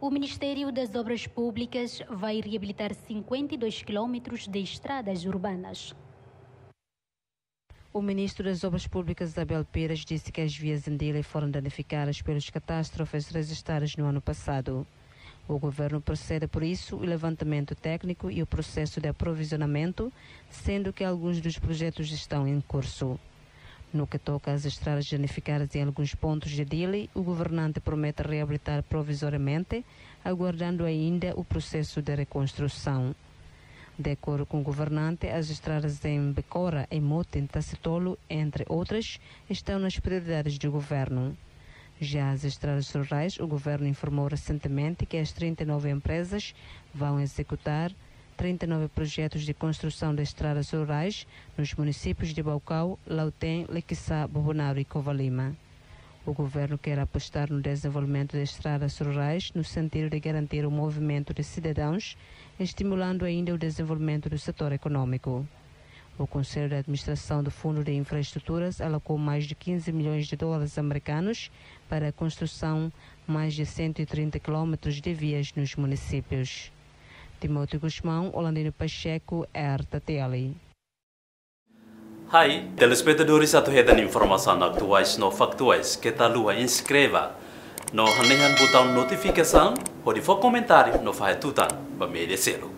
o Ministério das Obras Públicas vai reabilitar 52 quilômetros de estradas urbanas. O ministro das Obras Públicas, Abel Pires, disse que as vias em Dile foram danificadas pelas catástrofes registradas no ano passado. O governo procede por isso o levantamento técnico e o processo de aprovisionamento, sendo que alguns dos projetos estão em curso. No que toca às estradas danificadas em alguns pontos de Dili, o governante promete reabilitar provisoriamente, aguardando ainda o processo de reconstrução. De acordo com o governante, as estradas em Becora, em Mote, em Tacitolo, entre outras, estão nas prioridades do governo. Já as estradas rurais, o governo informou recentemente que as 39 empresas vão executar 39 projetos de construção de estradas rurais nos municípios de Baucau, Lautem, Lequissá, Bobonaro e Covalima. O governo quer apostar no desenvolvimento de estradas rurais no sentido de garantir o movimento de cidadãos, estimulando ainda o desenvolvimento do setor econômico. O Conselho de Administração do Fundo de Infraestruturas alocou mais de 15 milhões de dólares americanos para a construção mais de 130 quilômetros de vias nos municípios. Timóteo Guzmão, Holandino Pacheco, RTTL. Hai, telespectadores atuhetan informação atuais no factuais que tá lua inscreva. No hanehan botão notificação, pode for comentário no faz tutan, ba merecê-lo.